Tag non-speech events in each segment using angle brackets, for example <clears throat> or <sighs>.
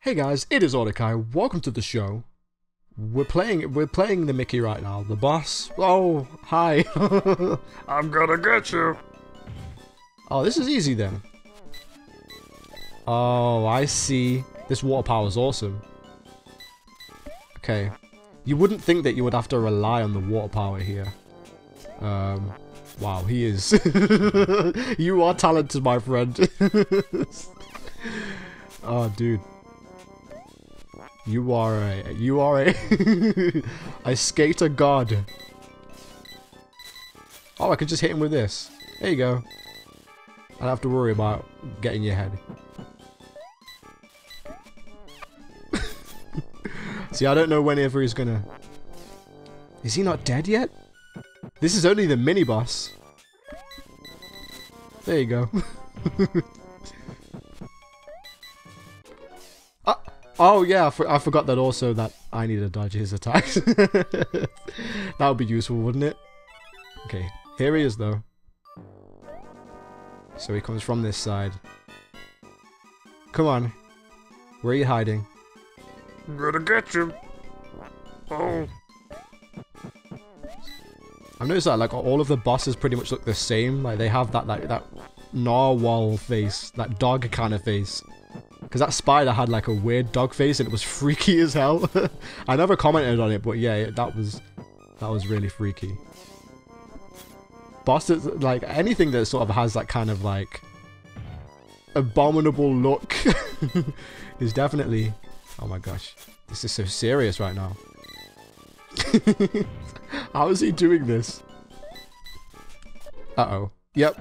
Hey guys, it is Awedecai. Welcome to the show. We're playing we're playing the Mickey right now. The boss. Oh, hi. <laughs> I'm gonna get you. oh, this is easy then. Oh, I see. This water power is awesome. Okay. You wouldn't think that you would have to rely on the water power here. Um, wow, he is. <laughs> you are talented, my friend. <laughs> oh, dude. You are a, you are a, <laughs> a skater god. Oh, I can just hit him with this. There you go. I don't have to worry about getting your head. See, I don't know whenever he's gonna... Is he not dead yet? This is only the mini-boss. There you go. <laughs> ah, oh, yeah, I, for I forgot that also that I need to dodge his attacks. <laughs> that would be useful, wouldn't it? Okay, here he is, though. So he comes from this side. Come on. Where are you hiding? I'm gonna get you. Oh. I've noticed that like all of the bosses pretty much look the same. Like they have that like that narwhal face, that dog kind of face. Because that spider had like a weird dog face and it was <laughs> freaky as hell. <laughs> I never commented on it, but yeah, that was that was really freaky. Bosses like anything that sort of has that kind of like abominable look <laughs> is definitely Oh my gosh. This is so serious right now. How is he doing this? Uh-oh. Yep.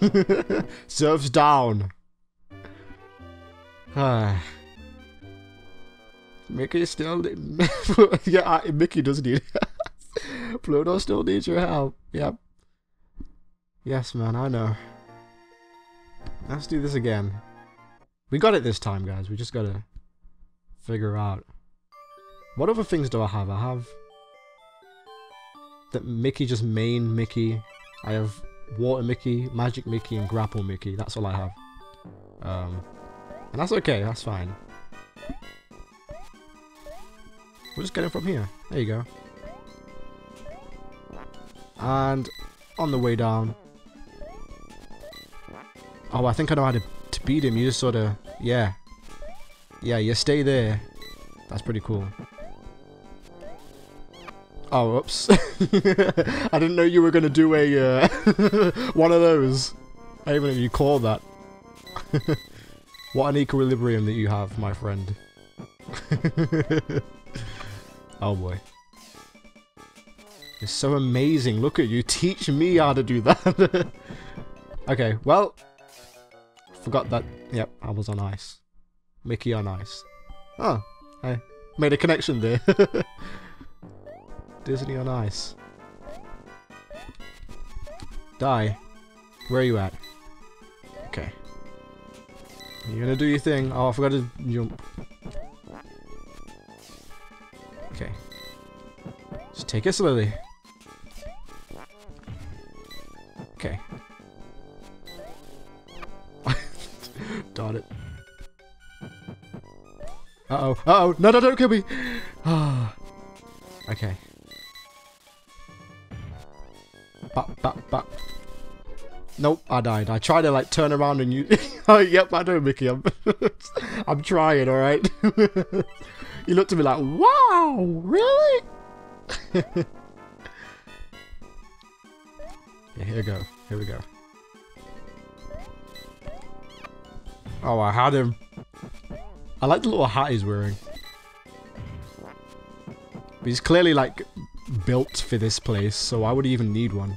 <laughs> Serves down. <sighs> Mickey still... <laughs> yeah, Mickey does need... <laughs> Pluto still needs your help. Yep. Yes, man, I know. Let's do this again. We got it this time, guys. We just gotta figure out. What other things do I have? I have that Mickey just main Mickey. I have Water Mickey, Magic Mickey, and Grapple Mickey. That's all I have. Um, and that's okay. That's fine. We'll just get from here. There you go. And on the way down. Oh, I think I know how to, to beat him. You just sort of, yeah. Yeah, you stay there. That's pretty cool. Oh, oops. <laughs> I didn't know you were going to do a uh, <laughs> one of those. I even know you call that. <laughs> what an equilibrium that you have, my friend. oh boy. It's so amazing. Look at you. Teach me how to do that. okay, well. Forgot that. Yep, I was on ice. Mickey on ice. Oh, I made a connection there. Disney on ice. Die. Where are you at? Okay. You're gonna do your thing. Oh, I forgot to jump. Okay. Just take it slowly. Okay. <laughs> Darn it. Uh-oh. Uh-oh. No, no, don't kill me. Bop, bop. Nope, I died. I tried to like turn around and you. <laughs> oh, yep, I know, Mickey. I'm, <laughs> I'm trying. All right. <laughs> you looked at me like, "Wow, really?" yeah, here we go. Here we go. Oh, I had him. I like the little hat he's wearing. But he's clearly, like, built for this place, so why would he even need one?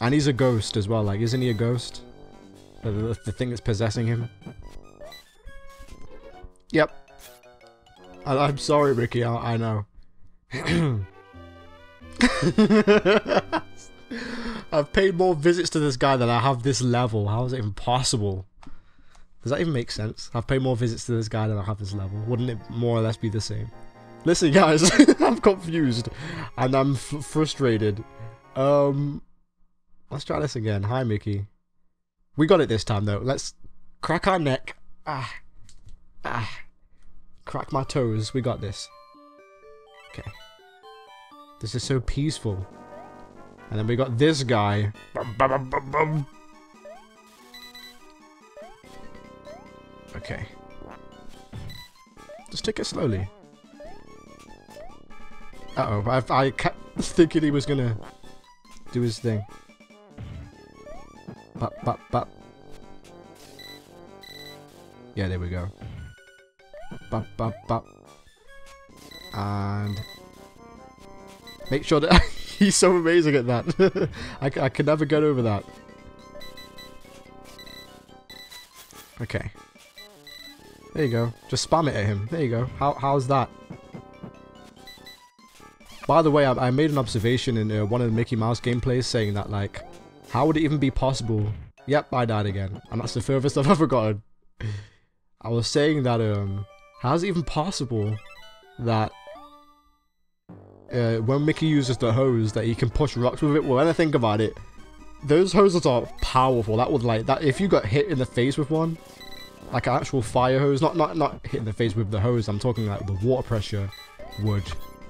And he's a ghost as well, like, isn't he a ghost? The, the, the thing that's possessing him? Yep. I, am sorry, Ricky, I, I know. <coughs> I've paid more visits to this guy than I have this level. How is it even possible? Does that even make sense? I've paid more visits to this guy than I have this level. Wouldn't it more or less be the same? Listen, guys, <laughs> I'm confused and I'm frustrated. Um, Let's try this again. Hi, Mickey. We got it this time, though. Let's crack our neck. Ah. Ah. Crack my toes. We got this. Okay. This is so peaceful. And then we got this guy. Bum, bum, bum. Okay. Just take it slowly. Uh oh, I, I kept <laughs> thinking he was gonna do his thing. Bop, bop, bop. Yeah, there we go. Bop, bop, bop. And make sure that <laughs> he's so amazing at that. <laughs> I, I can never get over that. Okay. There you go. Just spam it at him. There you go. How how's that? By the way, I, I made an observation in uh, one of the Mickey Mouse gameplays saying that like, how would it even be possible? Yep, I died again, and that's the furthest I've <laughs> ever gotten. I was saying that um, how's it even possible that uh, when Mickey uses the hose that he can push rocks with it? Well, when I think about it, those hoses are powerful. That would like that if you got hit in the face with one, like an actual fire hose, not not not hit in the face with the hose. I'm talking like the water pressure would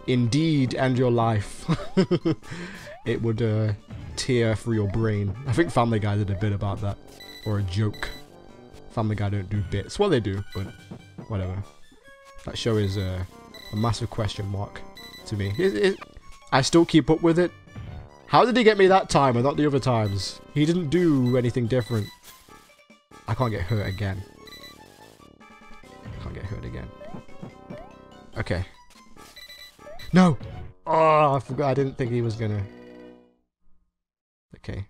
indeed end your life. <laughs> it would uh, tear for your brain. I think Family Guy did a bit about that, or a joke. Family Guy don't do bits. Well, they do, but whatever. That show is a massive question mark to me. It, it, I still keep up with it. How did he get me that time and not the other times? He didn't do anything different. I can't get hurt again. I can't get hurt again. Okay. No! Oh, I forgot. I didn't think he was gonna. Okay.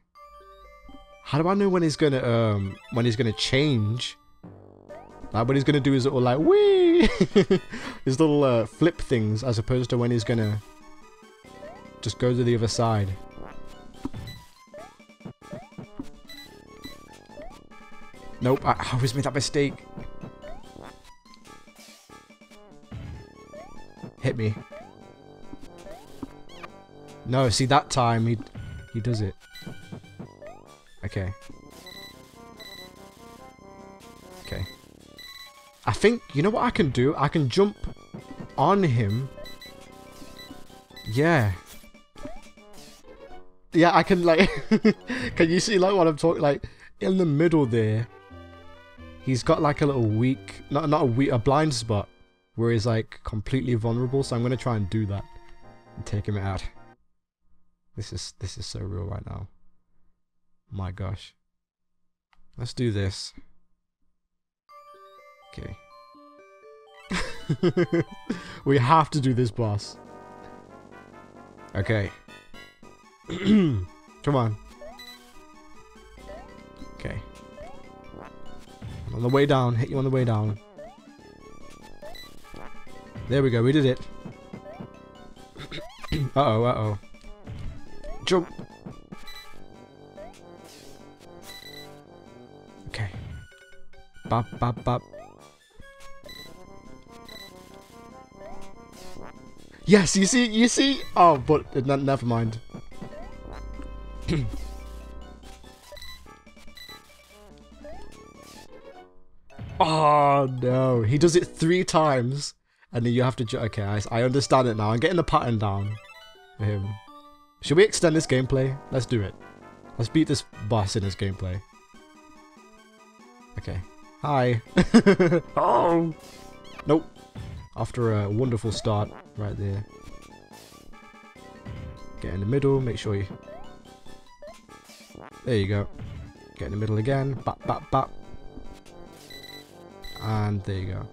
How do I know when he's gonna um when he's gonna change? Like what he's gonna do is little like wee his <laughs> little uh, flip things as opposed to when he's gonna just go to the other side. Nope, I always made that mistake. Hit me. No, see that time he he does it. Okay. Okay. I think you know what I can do? I can jump on him. Yeah. Yeah, I can like <laughs> Can you see like what I'm talking like in the middle there? He's got like a little weak not not a weak a blind spot where he's like completely vulnerable, so I'm gonna try and do that and take him out. This is this is so real right now. My gosh. Let's do this. Okay. <laughs> we have to do this boss. Okay. <clears throat> Come on. Okay. On the way down, hit you on the way down. There we go, we did it. <clears throat> uh-oh, uh-oh. Jump. Okay. Bop, bop, bop. Yes, you see, you see. Oh, but uh, never mind. <clears throat> oh no, he does it three times, and then you have to. Okay, I, I understand it now. I'm getting the pattern down. For him. Should we extend this gameplay? Let's do it. Let's beat this boss in this gameplay. Okay. Hi. <laughs> Oh! Nope. After a wonderful start right there. Get in the middle, make sure you... There you go. Get in the middle again. Bap, bap, bap. And there you go.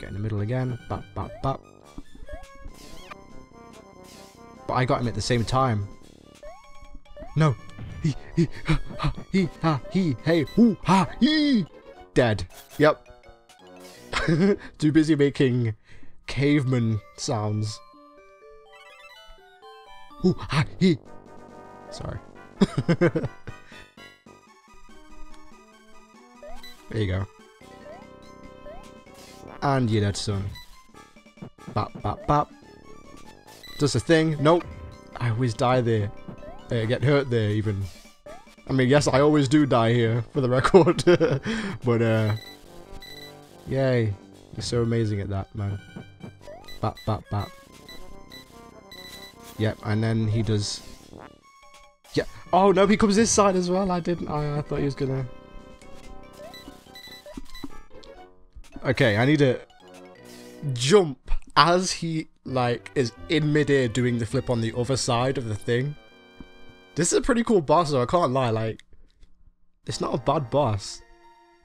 Get in the middle again. Bap, bap, bap. But I got him at the same time. No. He, he, ha, he, ha, he, hey, hoo, ha, he. Dead. Yep. <laughs> Too busy making caveman sounds. Hoo, ha, he. Sorry. <laughs> there you go. And you're dead, son. Bop, bop, bop. Does a thing. Nope. I always die there. uh, get hurt there even. I mean, yes, I always do die here for the <laughs> record, <laughs> but uh, yay, you're so amazing at that, man. Bap, bap, bap. Yep, and then he does. Yeah. Oh no, he comes this side as well. I didn't. I, I thought he was gonna. Okay, I need to jump as he like is in midair doing the flip on the other side of the thing. This is a pretty cool boss, though. I can't lie. Like, it's not a bad boss.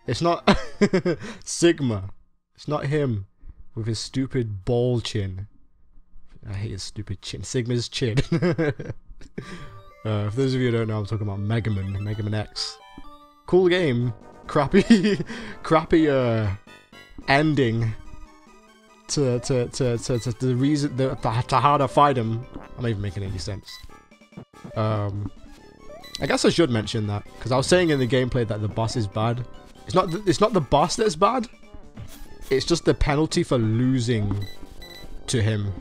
It's not <laughs> Sigma. It's not him with his stupid ball chin. I hate his stupid chin. Sigma's chin. <laughs> uh, for those of you who don't know, I'm talking about Mega Man, Mega Man X. Cool game. Crappy, <laughs> crappy uh, ending to to to to, to the reason the, to how to fight him. I'm not even making any sense. Um, I guess I should mention that because I was saying in the gameplay that the boss is bad. It's not. The, it's not the boss that's bad. It's just the penalty for losing to him.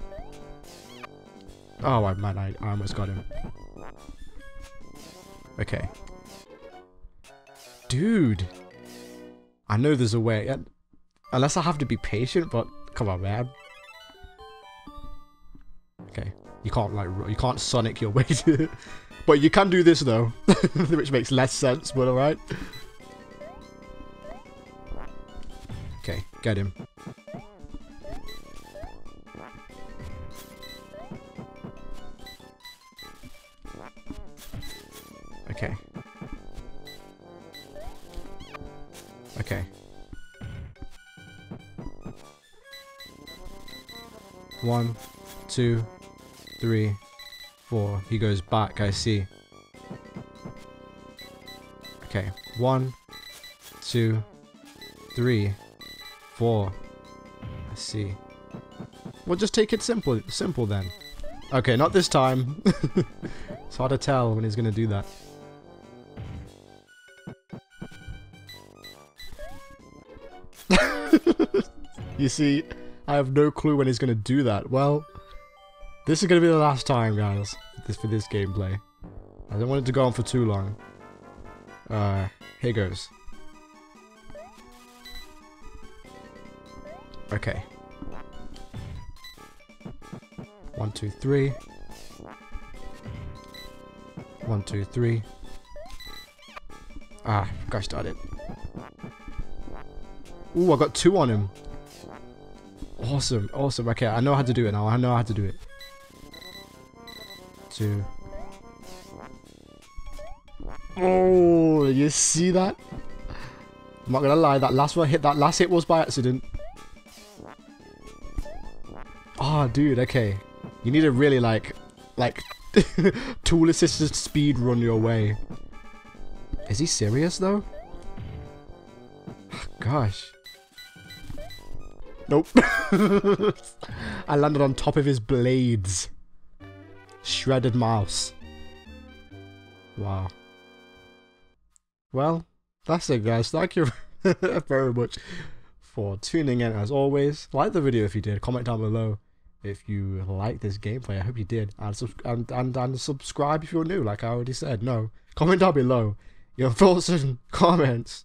Oh man, I, I almost got him. Okay. Dude. I know there's a way. Unless I have to be patient, but come on, man. Okay. You can't, like, you can't Sonic your way <laughs> to it. But you can do this, though. <laughs> which makes less sense, but alright. Okay, get him. One, two, three, four. He goes back, I see. Okay. One, two, three, four. I see. We'll just take it simple simple then. Okay, not this time. <laughs> it's hard to tell when he's gonna do that. <laughs> you see, I have no clue when he's going to do that. Well, this is going to be the last time, guys, this for this gameplay. I don't want it to go on for too long. Uh, here goes. Okay. One, two, three. One, two, three. Ah, gosh darn it. Ooh, I got two on him. Awesome, awesome. Okay, I know how to do it now. I know how to do it. Two. Oh, you see that? I'm not gonna lie, that last one hit, that last hit was by accident. Oh, dude, okay. You need to really, like, like, <laughs> tool assisted speed run your way. Is he serious, though? <sighs> Gosh. Nope. <laughs> I landed on top of his blades. Shredded mouse. Wow. Well, that's it guys. Thank you <laughs> very much for tuning in as always. Like the video if you did. Comment down below if you like this gameplay. I hope you did. And, and, and, and subscribe if you're new, like I already said. No. Comment down below your <laughs> thoughts and comments.